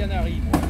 Canaries, moi.